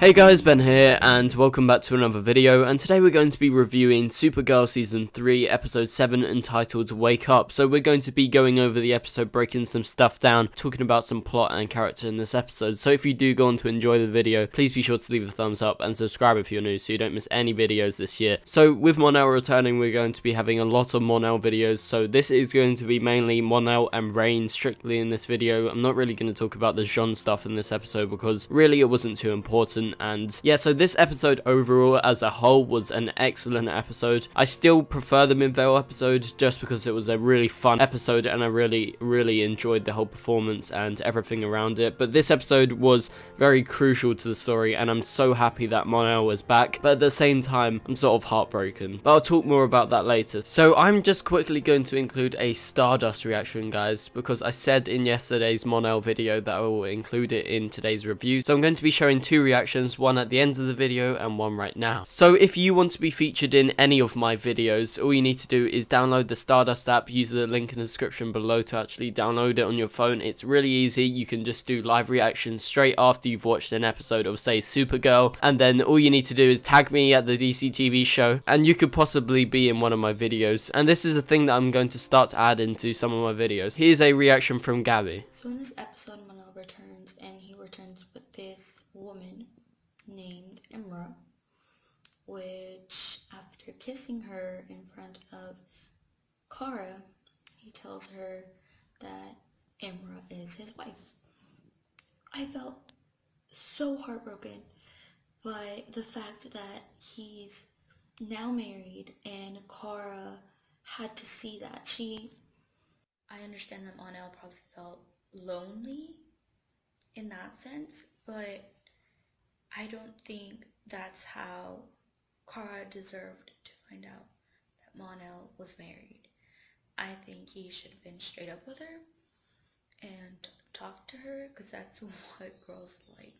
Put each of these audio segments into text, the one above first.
Hey guys, Ben here, and welcome back to another video, and today we're going to be reviewing Supergirl Season 3, Episode 7, entitled Wake Up. So we're going to be going over the episode, breaking some stuff down, talking about some plot and character in this episode. So if you do go on to enjoy the video, please be sure to leave a thumbs up and subscribe if you're new so you don't miss any videos this year. So with Mon-El returning, we're going to be having a lot of Mon-El videos, so this is going to be mainly Mon-El and Reign strictly in this video. I'm not really going to talk about the J'onn stuff in this episode because really it wasn't too important and yeah so this episode overall as a whole was an excellent episode. I still prefer the midvale episode just because it was a really fun episode and i really really enjoyed the whole performance and everything around it. But this episode was very crucial to the story and i'm so happy that Mon-El was back but at the same time i'm sort of heartbroken. But i'll talk more about that later. So i'm just quickly going to include a stardust reaction guys because i said in yesterday's Mon-El video that i will include it in today's review. So i'm going to be showing two reactions one at the end of the video and one right now. So if you want to be featured in any of my videos, all you need to do is download the Stardust app, use the link in the description below to actually download it on your phone. It's really easy, you can just do live reactions straight after you've watched an episode of say Supergirl, and then all you need to do is tag me at the DC TV show, and you could possibly be in one of my videos. And this is a thing that I'm going to start to add into some of my videos. Here's a reaction from Gabby. So in this episode, Mon-El returns, and he returns with this woman named Imra, which after kissing her in front of Kara, he tells her that Imra is his wife. I felt so heartbroken by the fact that he's now married and Kara had to see that. She, I understand that Mon-El probably felt lonely in that sense, but I don't think that's how Kara deserved to find out that Mon-El was married. I think he should have been straight up with her and talked to her because that's what girls like.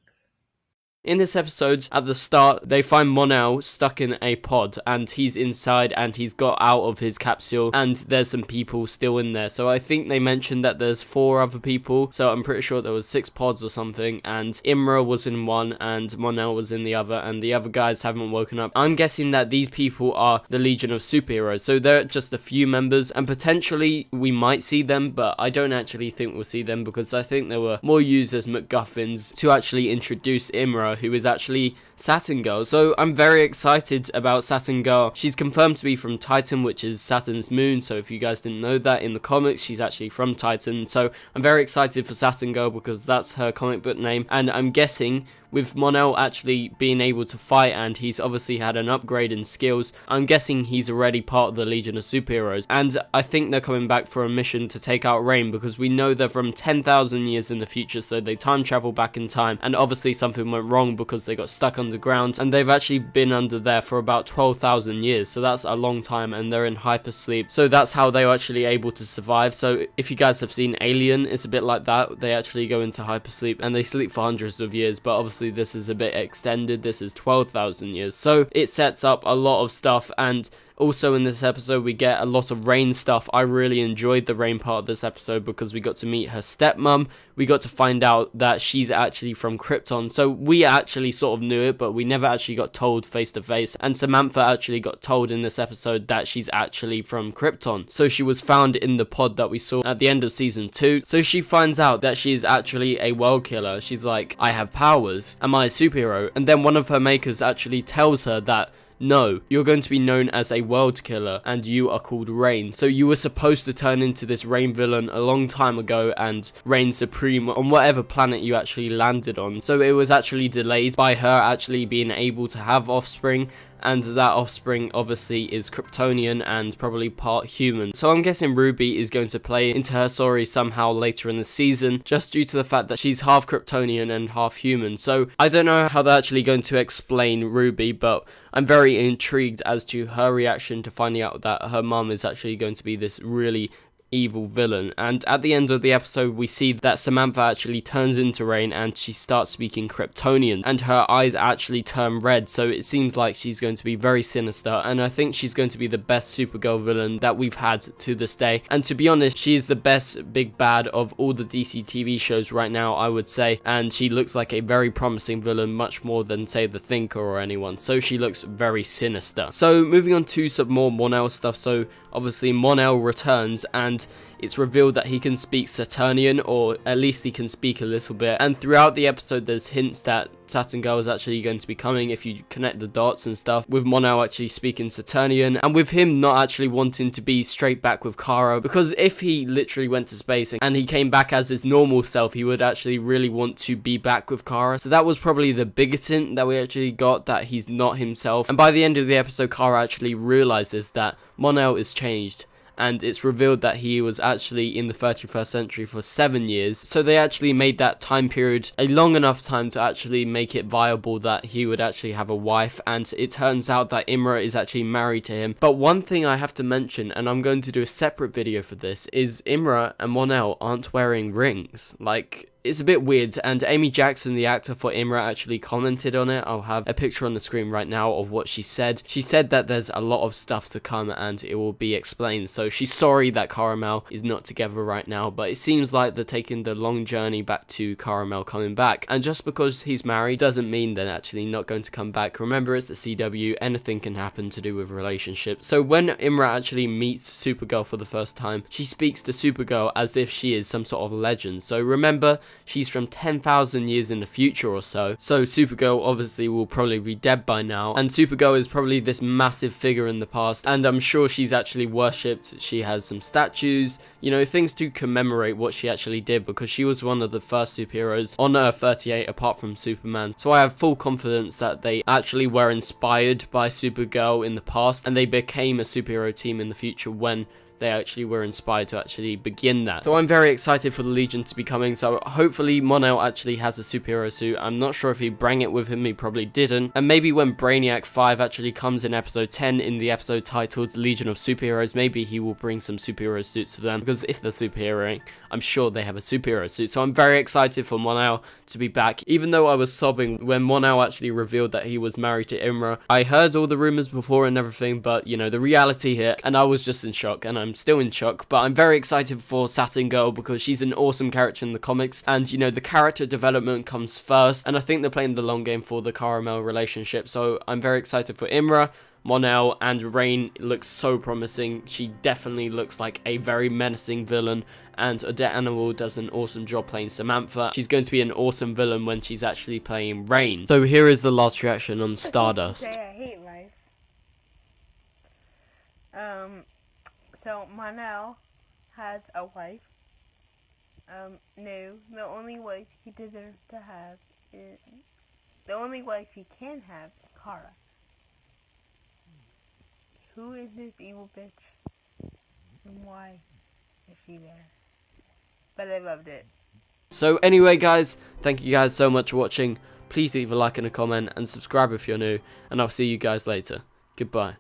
In this episode, at the start, they find Mon-El stuck in a pod, and he's inside, and he's got out of his capsule, and there's some people still in there. So I think they mentioned that there's four other people, so I'm pretty sure there was six pods or something, and Imra was in one, and Mon-El was in the other, and the other guys haven't woken up. I'm guessing that these people are the Legion of Superheroes, so they're just a few members, and potentially we might see them, but I don't actually think we'll see them, because I think there were more used as MacGuffins to actually introduce Imra who is actually Saturn Girl. So I'm very excited about Saturn Girl. She's confirmed to be from Titan, which is Saturn's moon. So if you guys didn't know that in the comics, she's actually from Titan. So I'm very excited for Saturn Girl because that's her comic book name. And I'm guessing with Mon-El actually being able to fight and he's obviously had an upgrade in skills, I'm guessing he's already part of the Legion of Superheroes. And I think they're coming back for a mission to take out Reign because we know they're from 10,000 years in the future, so they time travel back in time. And obviously something went wrong because they got stuck underground and they've actually been under there for about 12,000 years. So that's a long time and they're in hypersleep. So that's how they were actually able to survive. So if you guys have seen Alien, it's a bit like that. They actually go into hypersleep and they sleep for hundreds of years, but obviously this is a bit extended, this is 12,000 years. So it sets up a lot of stuff and also in this episode we get a lot of Reign stuff. I really enjoyed the Reign part of this episode because we got to meet her stepmom. We got to find out that she's actually from Krypton. So we actually sort of knew it, but we never actually got told face to face. And Samantha actually got told in this episode that she's actually from Krypton. So she was found in the pod that we saw at the end of season 2. So she finds out that she's actually a world killer. She's like, I have powers. Am I a superhero? And then one of her makers actually tells her that no, you're going to be known as a world killer and you are called Reign. So you were supposed to turn into this Reign villain a long time ago and reign supreme on whatever planet you actually landed on. So it was actually delayed by her actually being able to have offspring and that offspring obviously is Kryptonian and probably part human. So I'm guessing Ruby is going to play into her story somehow later in the season, just due to the fact that she's half Kryptonian and half human. So I don't know how they're actually going to explain Ruby, but I'm very intrigued as to her reaction to finding out that her mum is actually going to be this really evil villain. And at the end of the episode, we see that Samantha actually turns into Reign and she starts speaking Kryptonian, and her eyes actually turn red. So it seems like she's going to be very sinister, and I think she's going to be the best Supergirl villain that we've had to this day. And to be honest, she is the best big bad of all the DC TV shows right now, I would say, and she looks like a very promising villain, much more than say the Thinker or anyone. So she looks very sinister. So moving on to some more Mon-El stuff. So obviously Mon-El returns and it's revealed that he can speak Saturnian, or at least he can speak a little bit. And throughout the episode, there's hints that Saturn Girl is actually going to be coming if you connect the dots and stuff, with Mon-El actually speaking Saturnian, and with him not actually wanting to be straight back with Kara, because if he literally went to space and he came back as his normal self, he would actually really want to be back with Kara. So that was probably the biggest hint that we actually got that he's not himself. And by the end of the episode, Kara actually realizes that Mon-El is changed and it's revealed that he was actually in the 31st century for seven years. So they actually made that time period a long enough time to actually make it viable that he would actually have a wife, and it turns out that Imra is actually married to him. But one thing I have to mention, and I'm going to do a separate video for this, is Imra and Mon-El aren't wearing rings. Like, it's a bit weird and Amy Jackson the actor for Imra actually commented on it. I'll have a picture on the screen right now of what she said. She said that there's a lot of stuff to come and it will be explained so she's sorry that Karamel is not together right now but it seems like they're taking the long journey back to Karamel coming back. And just because he's married doesn't mean they're actually not going to come back. Remember it's the CW anything can happen to do with relationships. So when Imra actually meets Supergirl for the first time she speaks to Supergirl as if she is some sort of legend. So remember She's from 10,000 years in the future or so. So Supergirl obviously will probably be dead by now. And Supergirl is probably this massive figure in the past. And I'm sure she's actually worshipped. She has some statues, you know, things to commemorate what she actually did because she was one of the first superheroes on Earth 38 apart from Superman. So I have full confidence that they actually were inspired by Supergirl in the past and they became a superhero team in the future when they actually were inspired to actually begin that. So I'm very excited for the Legion to be coming, so hopefully Mon-El actually has a superhero suit. I'm not sure if he bring it with him, he probably didn't. And maybe when Brainiac 5 actually comes in episode 10 in the episode titled Legion of Superheroes, maybe he will bring some superhero suits for them, because if they're superheroing, I'm sure they have a superhero suit. So I'm very excited for Mon-El to be back, even though I was sobbing when Mon-El actually revealed that he was married to Imra. I heard all the rumors before and everything, but you know, the reality hit, and I was just in shock, and I'm I'm still in shock, but I'm very excited for Saturn Girl because she's an awesome character in the comics, and you know, the character development comes first, and I think they're playing the long game for the Karamel relationship, so I'm very excited for Imra. Mon-El and Reign looks so promising. She definitely looks like a very menacing villain and Odette Annable does an awesome job playing Samantha. She's going to be an awesome villain when she's actually playing Reign. So here is the last reaction on Stardust. I hate life. Um, so Mon-El has a wife. Um, no, the only wife he deserves to have is the only wife he can have is Kara. Who is this evil bitch? And why is she there? But I loved it. So anyway guys, thank you guys so much for watching. Please leave a like and a comment and subscribe if you're new. And I'll see you guys later. Goodbye.